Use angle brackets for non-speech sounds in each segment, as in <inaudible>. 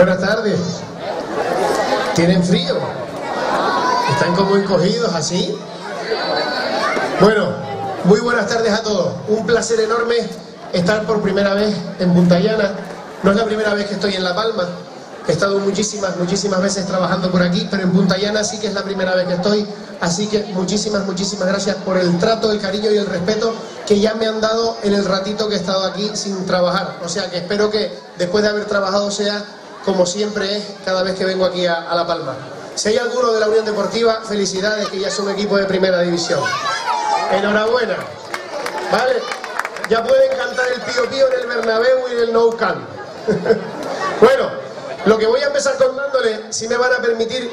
Buenas tardes. ¿Tienen frío? ¿Están como encogidos así? Bueno, muy buenas tardes a todos. Un placer enorme estar por primera vez en Punta Llana. No es la primera vez que estoy en La Palma. He estado muchísimas, muchísimas veces trabajando por aquí, pero en Punta Llana sí que es la primera vez que estoy. Así que muchísimas, muchísimas gracias por el trato, el cariño y el respeto que ya me han dado en el ratito que he estado aquí sin trabajar. O sea que espero que después de haber trabajado sea como siempre es cada vez que vengo aquí a, La Palma. Si hay alguno de la Unión Deportiva, felicidades que ya es un equipo de primera división. Enhorabuena. ¿Vale? Ya pueden cantar el pío pío en el Bernabéu y en el Nou Camp. <laughs> bueno, lo que voy a empezar contándole, si me van a permitir,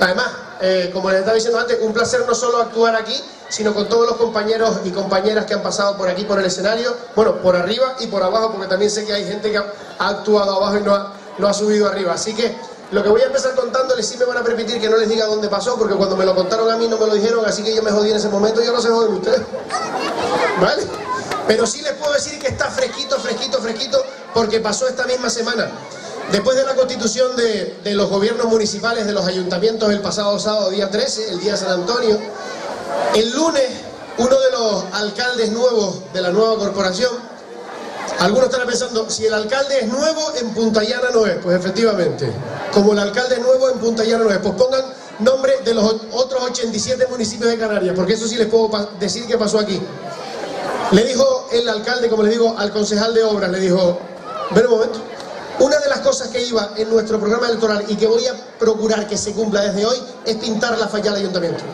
además, eh, como les estaba diciendo antes, un placer no solo actuar aquí, sino con todos los compañeros y compañeras que han pasado por aquí, por el escenario, bueno, por arriba y por abajo, porque también sé que hay gente que ha, actuado abajo y no ha, no ha subido arriba. Así que lo que voy a empezar contándoles sí me van a permitir que no les diga dónde pasó, porque cuando me lo contaron a mí no me lo dijeron, así que yo me jodí en ese momento, yo no sé joden ustedes. ¿Vale? Pero sí les puedo decir que está fresquito, fresquito, fresquito, porque pasó esta misma semana. Después de la constitución de, los gobiernos municipales, de los ayuntamientos el pasado sábado, día 13, el día de San Antonio, el lunes uno de los alcaldes nuevos de la nueva corporación, algunos estarán pensando, si el alcalde es nuevo, en Punta Llana no es. Pues efectivamente, como el alcalde es nuevo, en Punta Llana no es. Pues pongan nombre de los otros 87 municipios de Canarias, porque eso sí les puedo decir que pasó aquí. Le dijo el alcalde, como le digo, al concejal de obras, le dijo, ven un momento, una de las cosas que iba en nuestro programa electoral y que voy a procurar que se cumpla desde hoy es pintar la fachada del ayuntamiento.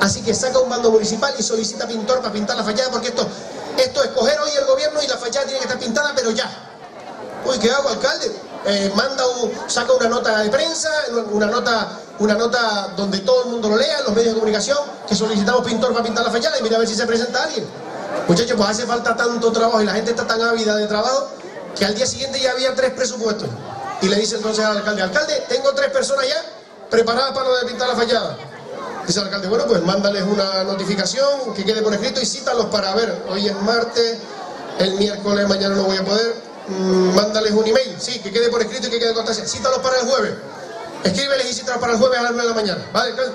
Así que saca un bando municipal y solicita pintor para pintar la fachada porque esto, esto es coger hoy el gobierno y la fachada tiene que estar pintada, pero ya. Uy, ¿qué hago, alcalde? Eh, manda saca una nota de prensa, una nota, una nota donde todo el mundo lo lea, los medios de comunicación, que solicitamos pintor para pintar la fachada y mira a ver si se presenta alguien. Muchachos, pues hace falta tanto trabajo y la gente está tan ávida de trabajo que al día siguiente ya había tres presupuestos. Y le dice entonces al alcalde, alcalde, tengo tres personas ya preparadas para lo de pintar la fachada. Dice el alcalde, bueno, pues mándales una notificación que quede por escrito y cítalos para ver. Hoy es martes, el miércoles, mañana no voy a poder. Mm, mándales un email, sí, que quede por escrito y que quede constancia. Cítalos para el jueves. Escríbeles y cítalos para el jueves a las 9 de la mañana. ¿Vale, alcalde?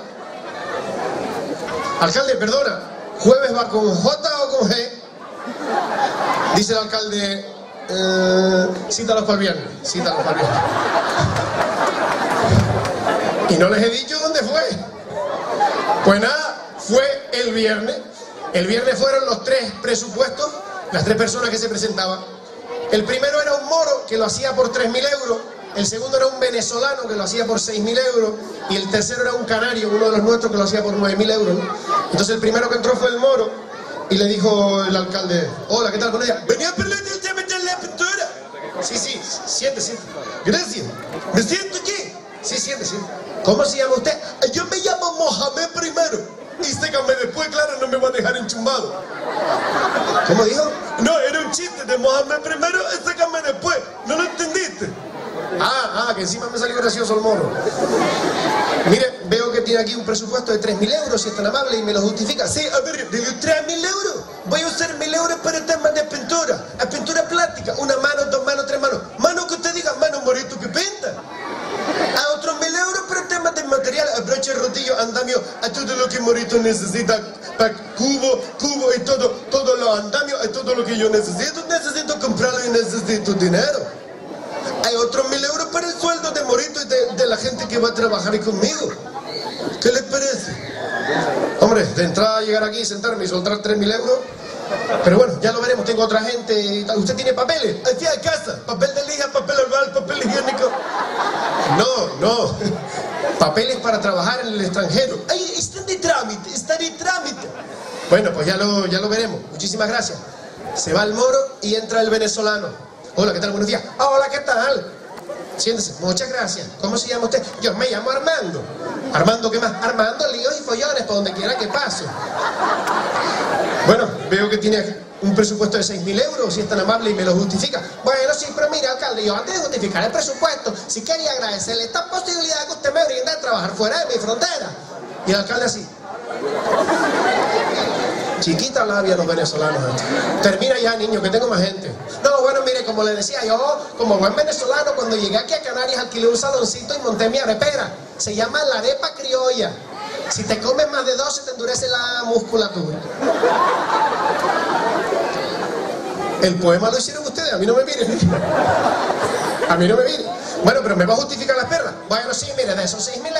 Alcalde, perdona, ¿jueves va con J o con G? Dice el alcalde, eh, cítalos para el viernes, cítalos para el viernes. Y no les he dicho dónde fue. Pues nada, fue el viernes. El viernes fueron los tres presupuestos, las tres personas que se presentaban. El primero era un moro que lo hacía por 3.000 euros, el segundo era un venezolano que lo hacía por 6.000 euros y el tercero era un canario, uno de los nuestros que lo hacía por 9.000 euros. Entonces el primero que entró fue el moro y le dijo el alcalde, hola, ¿qué tal con ella? Venía a perder usted meter la pintura. Sí, sí, siente, siente. Gracias. ¿Me siento aquí? Sí, siente, siente. ¿Cómo se llama usted? Yo me llamo Mohamed primero. Y síganme después, claro, no me va a dejar enchumbado. ¿Cómo dijo? No, era un chiste de Mohamed primero y síganme después. ¿No lo entendiste? Ah, ah, que encima me salió gracioso el mono. Mire, veo que tiene aquí un presupuesto de 3.000 euros, si es tan amable, y me lo justifica. Sí, a ver, de 3.000 euros. Necesita. Cubo, cubo y todo, todo lo andamio, a todo lo que yo necesito. Necesito comprarlo y necesito dinero hay otros mil euros para el sueldo de Morito y de, la gente que va a trabajar conmigo. ¿Qué les parece? Hombre, de entrada llegar aquí, sentarme y soltar tres mil euros. Pero bueno, ya lo veremos, tengo otra gente. ¿Usted tiene papeles? Aquí a casa, papel de lija, papel oral, papel higiénico. No, no. <laughs> Papeles para trabajar en el extranjero. Ay, están de trámite, están de trámite. Bueno, pues ya lo, ya lo veremos. Muchísimas gracias. Se va el moro y entra el venezolano. Hola, ¿qué tal? Buenos días. hola, ¿qué tal? Siéntese. Muchas gracias. ¿Cómo se llama usted? Yo me llamo Armando. ¿Armando qué más? Armando líos y follones por donde quiera que pase. Bueno, veo que tiene un presupuesto de 6.000 euros, si es tan amable y me lo justifica. Bueno, sí, pero mire, alcalde, yo antes de justificar el presupuesto, sí quería agradecerle esta posibilidad que usted me brinda de trabajar fuera de mi frontera. Y el alcalde así. Chiquita labia los venezolanos. Termina ya, niño, que tengo más gente. No, bueno, mire, como le decía, yo como buen venezolano, cuando llegué aquí a Canarias alquilé un saloncito y monté mi arepera. Se llama la arepa criolla. Si te comes más de dos, se te endurece la musculatura. El poema lo hicieron ustedes, a mí no me miren. A mí no me miren. Bueno, pero ¿me va a justificar las perras? Bueno, sí, mire, de esos 6.000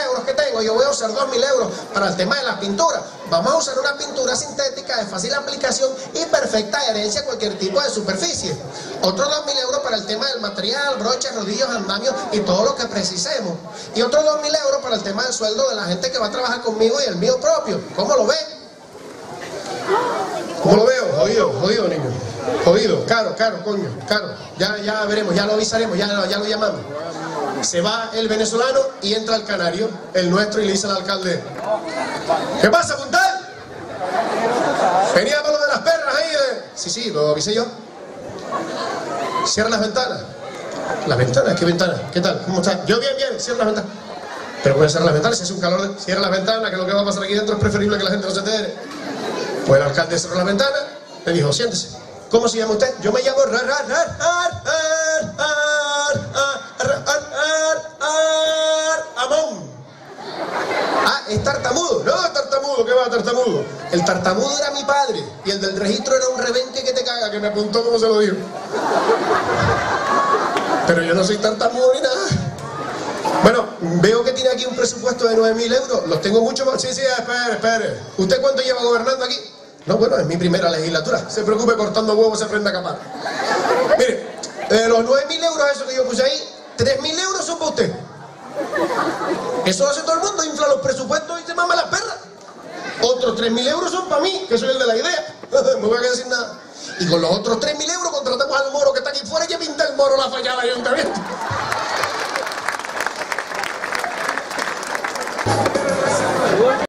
tengo, yo voy a usar 2.000 euros para el tema de la pintura. Vamos a usar una pintura sintética de fácil aplicación y perfecta adherencia a cualquier tipo de superficie. Otros 2.000 euros para el tema del material, broches, rodillos, andamios y todo lo que precisemos. Y otros 2.000 euros para el tema del sueldo de la gente que va a trabajar conmigo y el mío propio. ¿Cómo lo ven? ¿Cómo lo veo? Jodido, jodido, niño. Jodido, caro, caro, coño, caro. Ya, ya veremos, ya lo avisaremos, ya, ya lo llamamos. Se va el venezolano y entra el canario, el nuestro, y le dice al alcalde, ¿qué pasa, Puntal? Venía para lo de las perras ahí. Eh. Sí, sí, lo avisé yo. Cierra las ventanas. ¿Las ventanas? ¿Qué ventanas? ¿Qué tal? ¿Cómo está? Yo bien, bien, cierra las ventanas. Pero puede cerrar las ventanas, si hace un calor, de... cierra las ventanas, que lo que va a pasar aquí dentro es preferible que la gente no se entere. Pues el alcalde cerró la ventana, le dijo, siéntese. ¿Cómo se llama usted? Yo me llamo Amón. Es tartamudo. No, tartamudo, ¿qué va tartamudo? El tartamudo era mi padre y el del registro era un rebenque que te caga, que me apuntó como se lo dijo. Pero yo no soy tartamudo ni nada. Bueno, veo que tiene aquí un presupuesto de 9.000 euros. Los tengo mucho más. Sí, sí, espere, espere. ¿Usted cuánto lleva gobernando aquí? No, bueno, es mi primera legislatura. Se preocupe cortando huevos, se aprende a capar. Mire, eh, los 9.000 euros, eso que yo puse ahí, 3.000 euros son para usted. Eso hace todo el mundo, infla los presupuestos y se mama la perra. Otros 3.000 euros son para mí, que soy el de la idea. <laughs> no voy a decir nada. Y con los otros 3.000 euros contratamos al moro que está aquí fuera y que pinta el moro la fallada ayuntamiento.